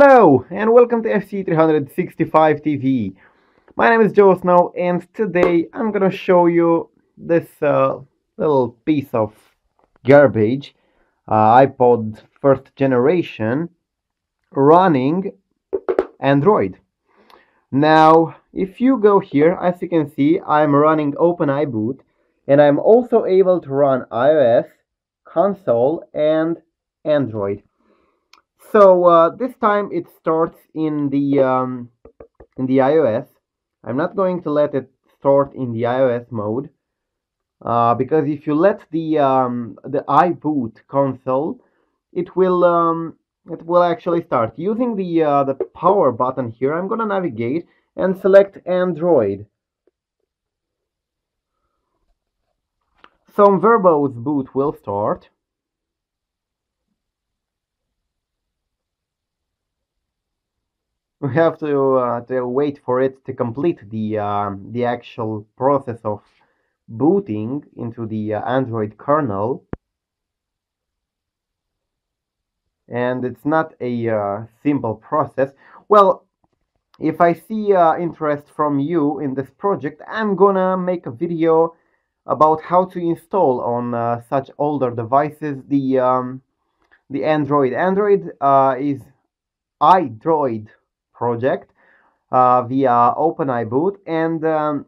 Hello and welcome to FCE365 TV. My name is GeoSn0w and today I'm gonna show you this uh, little piece of garbage uh, iPod first generation running Android. Now if you go here as you can see I'm running OpenIBoot and I'm also able to run iOS, console and Android. So uh, this time it starts in the um, in the iOS. I'm not going to let it start in the iOS mode uh, because if you let the um, the iBoot console, it will um, it will actually start using the uh, the power button here. I'm gonna navigate and select Android. Some verbose boot will start. We have to, uh, to wait for it to complete the um, the actual process of booting into the uh, Android kernel. And it's not a uh, simple process. Well if I see uh, interest from you in this project I'm gonna make a video about how to install on uh, such older devices. The um, the Android. Android uh, is iDroid project uh, via OpenIBoot and um,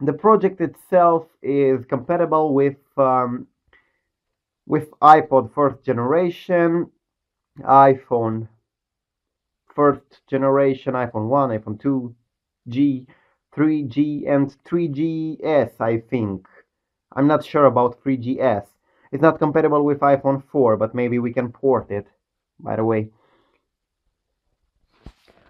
the project itself is compatible with um, with iPod first generation, iPhone first generation, iPhone 1, iPhone 2, G, 3G and 3GS I think. I'm not sure about 3GS. It's not compatible with iPhone 4 but maybe we can port it by the way.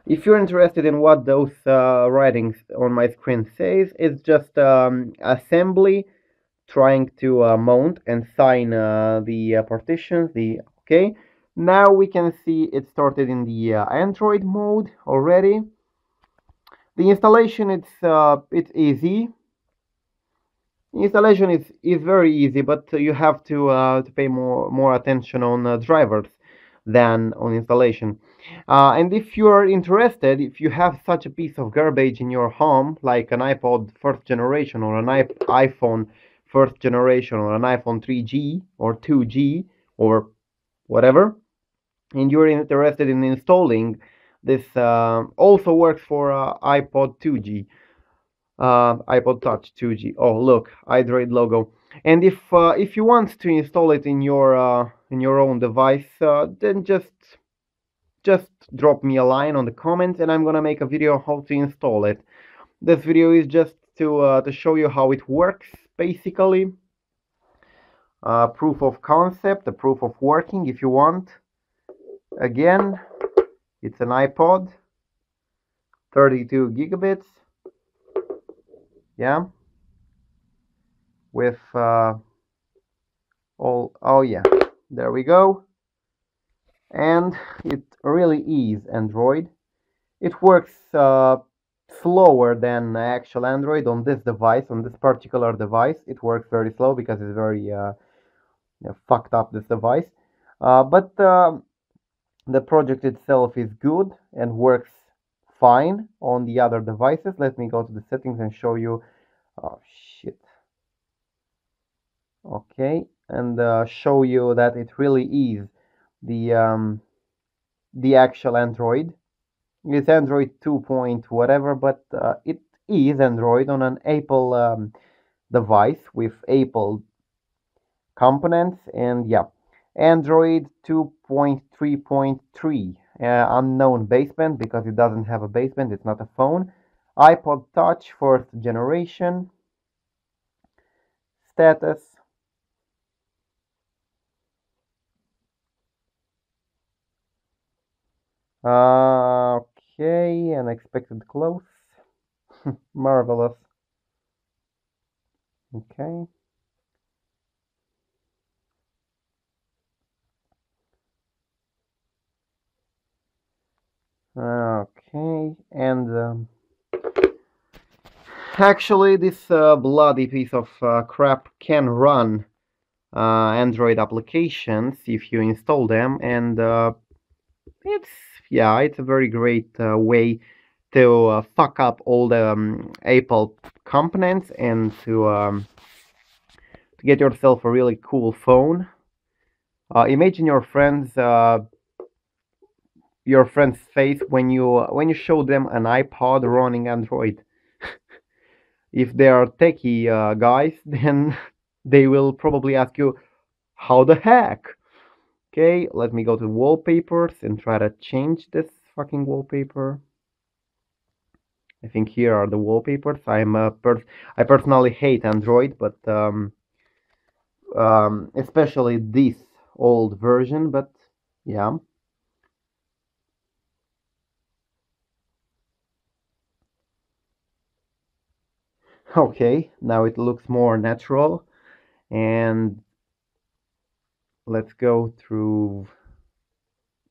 If you're interested in what those uh, writings on my screen says, it's just um, assembly trying to uh, mount and sign uh, the uh, partitions, the okay. Now we can see it started in the uh, Android mode already. The installation it's uh, it's easy. installation is is very easy, but you have to to pay more more attention on drivers than on installation. Uh, and if you are interested, if you have such a piece of garbage in your home, like an iPod first generation or an iPhone first generation or an iPhone 3G or 2G or whatever, and you're interested in installing this, uh, also works for uh, iPod 2G, uh, iPod Touch 2G. Oh, look, iDroid logo. And if uh, if you want to install it in your uh, in your own device, uh, then just just drop me a line on the comments and I'm gonna make a video how to install it. This video is just to, uh, to show you how it works basically. Uh, proof of concept, a proof of working if you want. Again, it's an iPod, 32 gigabits, yeah, with uh, all, oh yeah, there we go and it really is Android. It works uh, slower than actual Android on this device, on this particular device. It works very slow because it's very uh, fucked up this device. Uh, but uh, the project itself is good and works fine on the other devices. Let me go to the settings and show you. Oh shit. Okay, and uh, show you that it really is the um, the actual Android. It's Android 2 point whatever, but uh, it is Android on an Apple um, device with Apple components and yeah, Android 2.3.3 uh, unknown baseband because it doesn't have a baseband, it's not a phone. iPod Touch fourth generation status Uh, okay, unexpected close. Marvelous. Okay. Okay, and um, actually this uh, bloody piece of uh, crap can run uh, Android applications if you install them and uh, it's yeah, it's a very great uh, way to uh, fuck up all the um, Apple components and to um, to get yourself a really cool phone. Imagine your friends your friend's face when you when you show them an iPod running Android. if they are techie uh, guys, then they will probably ask you, "How the heck?" Okay, let me go to wallpapers and try to change this fucking wallpaper. I think here are the wallpapers. I'm a pers I personally hate Android, but um, um, especially this old version. But yeah. Okay, now it looks more natural. And let's go through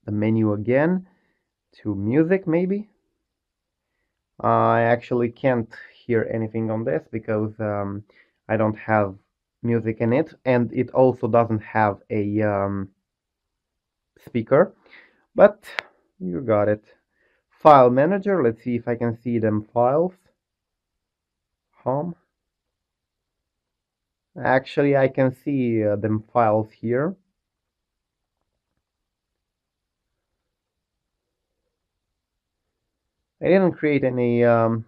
the menu again to music maybe. I actually can't hear anything on this because um, I don't have music in it and it also doesn't have a um, speaker but you got it. File manager let's see if I can see them files home actually I can see uh, them files here I didn't create any um,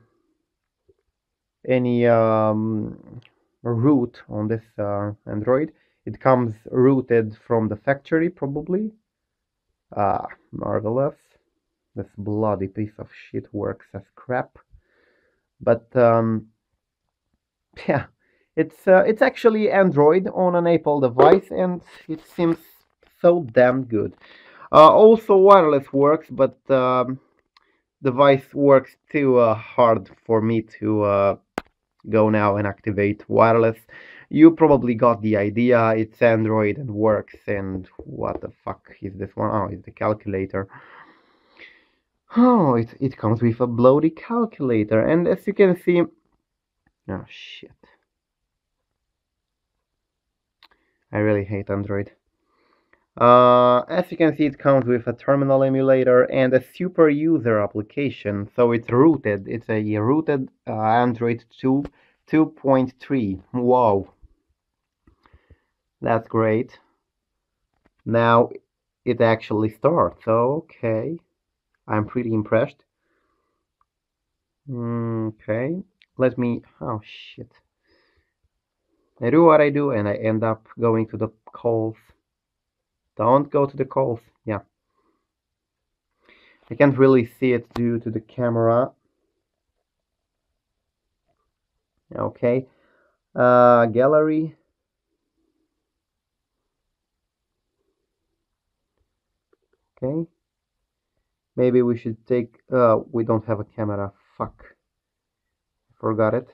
any um, root on this uh, Android. It comes rooted from the factory, probably. Ah, marvelous. This bloody piece of shit works as crap. But um, yeah, it's uh, it's actually Android on an Apple device, and it seems so damn good. Uh, also, wireless works, but um, device works too uh, hard for me to uh, go now and activate wireless. You probably got the idea. It's Android and works. And what the fuck is this one? Oh, it's the calculator. Oh, it, it comes with a bloody calculator. And as you can see... Oh, shit. I really hate Android. Uh, as you can see, it comes with a terminal emulator and a super user application. So it's rooted. It's a rooted uh, Android 2 2.3. Wow. That's great. Now it actually starts. Okay. I'm pretty impressed. Okay. Let me... Oh, shit. I do what I do and I end up going to the calls. Don't go to the calls. Yeah. I can't really see it due to the camera. Okay. Uh, gallery. Okay. Maybe we should take... Uh, we don't have a camera. Fuck. Forgot it.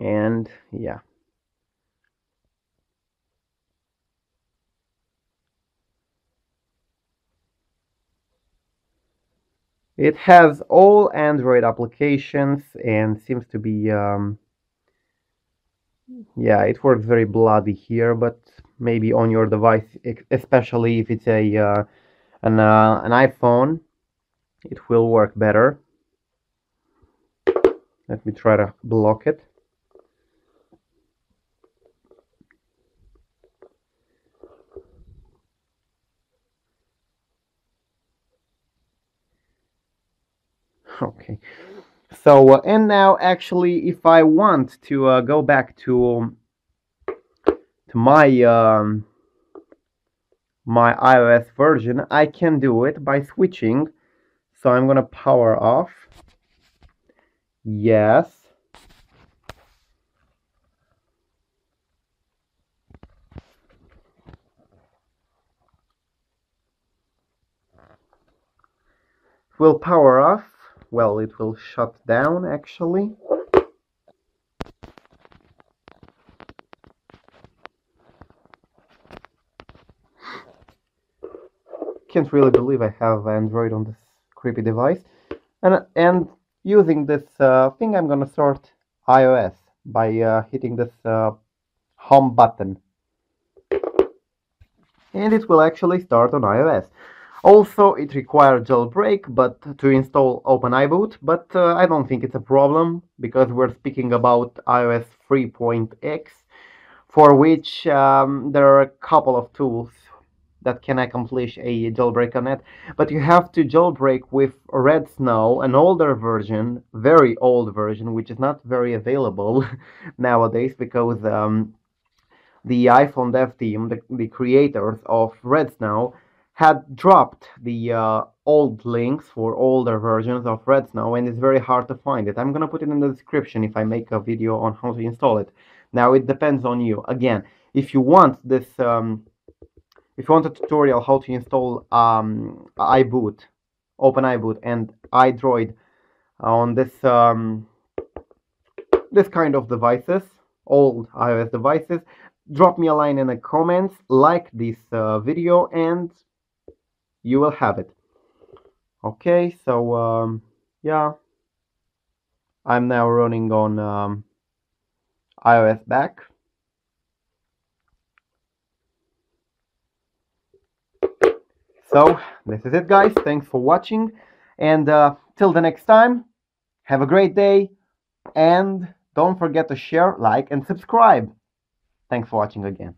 And yeah. It has all Android applications and seems to be, um, yeah, it works very bloody here, but maybe on your device, especially if it's a uh, an, uh, an iPhone, it will work better. Let me try to block it. okay so uh, and now actually if I want to uh, go back to to my um, my iOS version I can do it by switching so I'm gonna power off. Yes. Will power off. Well it will shut down actually. Can't really believe I have Android on this creepy device and and using this uh, thing I'm gonna start iOS by uh, hitting this uh, home button and it will actually start on iOS. Also, it requires jailbreak but to install OpenIBoot, but uh, I don't think it's a problem because we're speaking about iOS 3.x for which um, there are a couple of tools that can accomplish a jailbreak on it. But you have to jailbreak with Redsn0w, an older version, very old version, which is not very available nowadays because um, the iPhone dev team, the, the creators of Redsn0w, had dropped the uh, old links for older versions of Redsn0w and it's very hard to find it. I'm gonna put it in the description if I make a video on how to install it. Now it depends on you. Again, if you want this um, if you want a tutorial how to install um, iBoot, Open iBoot and iDroid on this um, this kind of devices, old iOS devices, drop me a line in the comments, like this uh, video, and you will have it. Okay, so um, yeah, I'm now running on um, iOS back. So, this is it guys. Thanks for watching. And uh, till the next time, have a great day. And don't forget to share, like, and subscribe. Thanks for watching again.